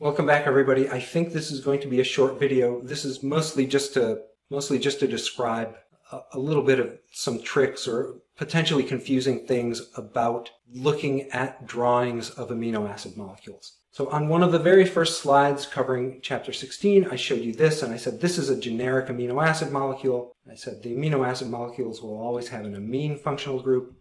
Welcome back everybody. I think this is going to be a short video. This is mostly just to mostly just to describe a, a little bit of some tricks or potentially confusing things about looking at drawings of amino acid molecules. So on one of the very first slides covering chapter 16, I showed you this and I said this is a generic amino acid molecule. I said the amino acid molecules will always have an amine functional group.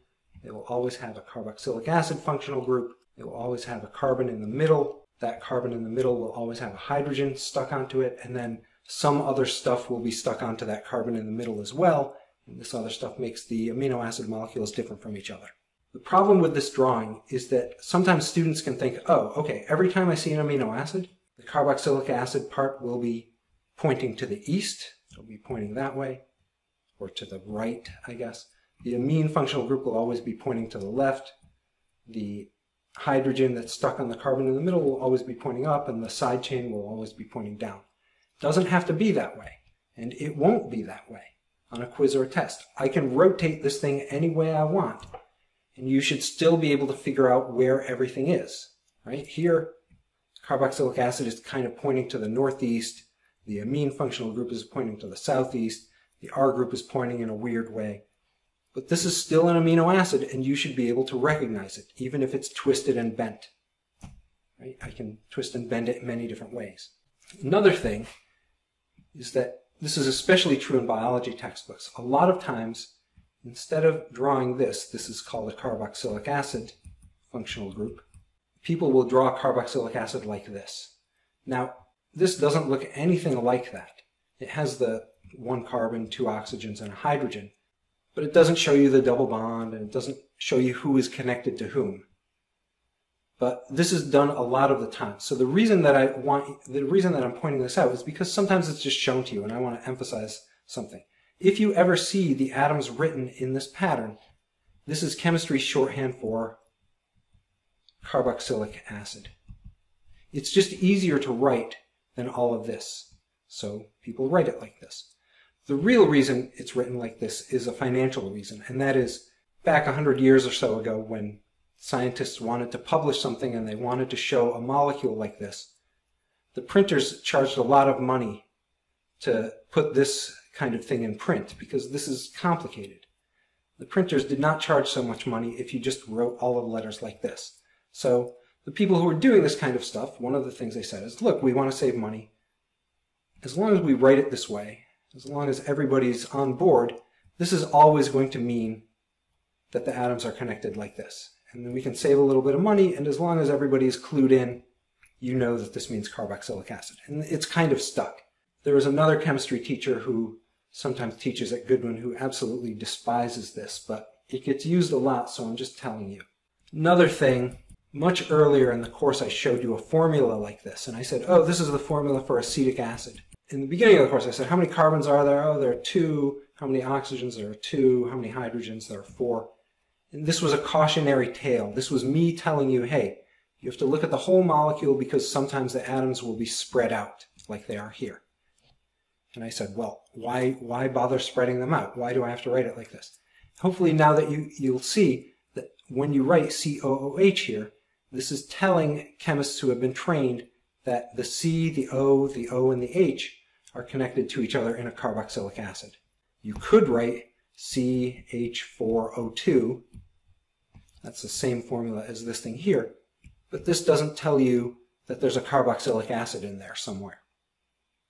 They will always have a carboxylic acid functional group. They will always have a carbon in the middle that carbon in the middle will always have a hydrogen stuck onto it, and then some other stuff will be stuck onto that carbon in the middle as well, and this other stuff makes the amino acid molecules different from each other. The problem with this drawing is that sometimes students can think, oh, okay, every time I see an amino acid, the carboxylic acid part will be pointing to the east, it'll be pointing that way, or to the right, I guess. The amine functional group will always be pointing to the left. The hydrogen that's stuck on the carbon in the middle will always be pointing up and the side chain will always be pointing down. Doesn't have to be that way, and it won't be that way on a quiz or a test. I can rotate this thing any way I want, and you should still be able to figure out where everything is. Right here, carboxylic acid is kind of pointing to the northeast, the amine functional group is pointing to the southeast, the R group is pointing in a weird way. But this is still an amino acid, and you should be able to recognize it, even if it's twisted and bent. Right? I can twist and bend it many different ways. Another thing is that this is especially true in biology textbooks. A lot of times, instead of drawing this, this is called a carboxylic acid functional group, people will draw carboxylic acid like this. Now, this doesn't look anything like that. It has the one carbon, two oxygens, and a hydrogen, but it doesn't show you the double bond and it doesn't show you who is connected to whom. But this is done a lot of the time. So the reason that I want, the reason that I'm pointing this out is because sometimes it's just shown to you and I want to emphasize something. If you ever see the atoms written in this pattern, this is chemistry shorthand for carboxylic acid. It's just easier to write than all of this. So people write it like this. The real reason it's written like this is a financial reason, and that is back 100 years or so ago when scientists wanted to publish something and they wanted to show a molecule like this, the printers charged a lot of money to put this kind of thing in print because this is complicated. The printers did not charge so much money if you just wrote all of the letters like this. So the people who were doing this kind of stuff, one of the things they said is, look, we want to save money. As long as we write it this way, as long as everybody's on board, this is always going to mean that the atoms are connected like this. And then we can save a little bit of money, and as long as everybody's clued in, you know that this means carboxylic acid. And it's kind of stuck. There was another chemistry teacher who sometimes teaches at Goodwin who absolutely despises this, but it gets used a lot, so I'm just telling you. Another thing, much earlier in the course I showed you a formula like this, and I said, oh, this is the formula for acetic acid in the beginning of the course, I said, how many carbons are there? Oh, there are two. How many oxygens? There are two. How many hydrogens? There are four. And this was a cautionary tale. This was me telling you, hey, you have to look at the whole molecule because sometimes the atoms will be spread out like they are here. And I said, well, why, why bother spreading them out? Why do I have to write it like this? Hopefully now that you, you'll see that when you write COOH here, this is telling chemists who have been trained that the C, the O, the O, and the H are connected to each other in a carboxylic acid. You could write CH4O2. That's the same formula as this thing here, but this doesn't tell you that there's a carboxylic acid in there somewhere.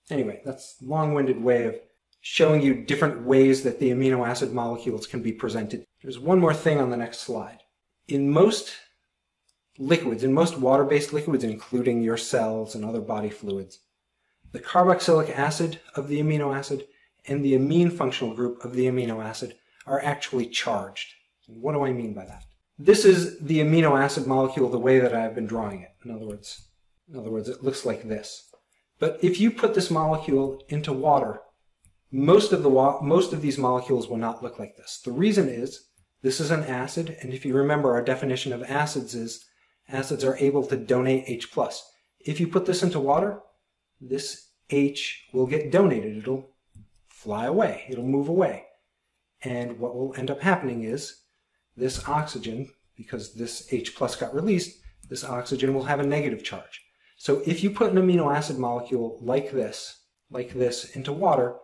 Anyway, that's a long-winded way of showing you different ways that the amino acid molecules can be presented. There's one more thing on the next slide. In most liquids, in most water-based liquids, including your cells and other body fluids, the carboxylic acid of the amino acid and the amine functional group of the amino acid are actually charged. And what do I mean by that? This is the amino acid molecule the way that I've been drawing it. In other words, in other words, it looks like this. But if you put this molecule into water, most of the most of these molecules will not look like this. The reason is this is an acid, and if you remember our definition of acids is acids are able to donate H+. If you put this into water, this H will get donated. It'll fly away. It'll move away. And what will end up happening is this oxygen, because this H plus got released, this oxygen will have a negative charge. So if you put an amino acid molecule like this, like this, into water,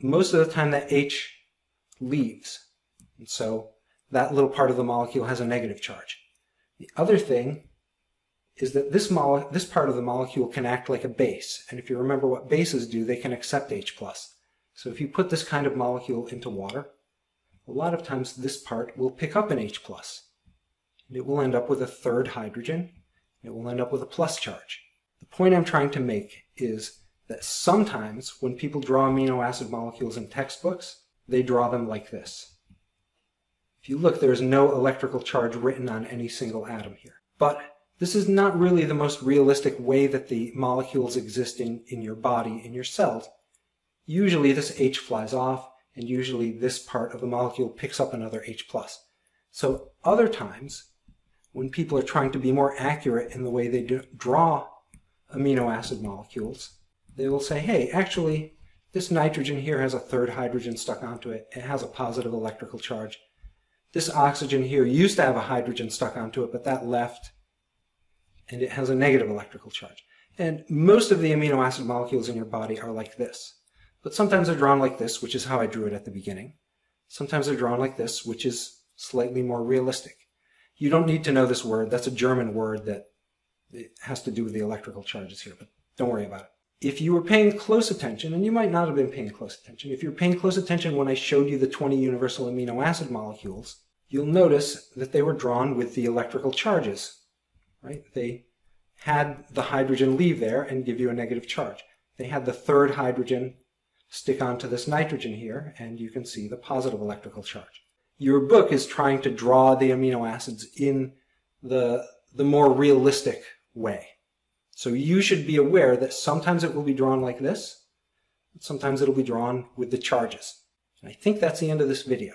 most of the time that H leaves. And so that little part of the molecule has a negative charge. The other thing is that this, this part of the molecule can act like a base. And if you remember what bases do, they can accept H+. So if you put this kind of molecule into water, a lot of times this part will pick up an H+. And it will end up with a third hydrogen. It will end up with a plus charge. The point I'm trying to make is that sometimes when people draw amino acid molecules in textbooks, they draw them like this. If you look, there is no electrical charge written on any single atom here. But this is not really the most realistic way that the molecules exist in, in your body, in your cells. Usually this H flies off, and usually this part of the molecule picks up another H+. Plus. So other times, when people are trying to be more accurate in the way they do, draw amino acid molecules, they will say, hey, actually, this nitrogen here has a third hydrogen stuck onto it. It has a positive electrical charge. This oxygen here used to have a hydrogen stuck onto it, but that left, and it has a negative electrical charge. And most of the amino acid molecules in your body are like this. But sometimes they're drawn like this, which is how I drew it at the beginning. Sometimes they're drawn like this, which is slightly more realistic. You don't need to know this word. That's a German word that has to do with the electrical charges here, but don't worry about it if you were paying close attention, and you might not have been paying close attention, if you're paying close attention when I showed you the 20 universal amino acid molecules, you'll notice that they were drawn with the electrical charges, right? They had the hydrogen leave there and give you a negative charge. They had the third hydrogen stick onto this nitrogen here, and you can see the positive electrical charge. Your book is trying to draw the amino acids in the, the more realistic way. So you should be aware that sometimes it will be drawn like this, sometimes it'll be drawn with the charges. And I think that's the end of this video.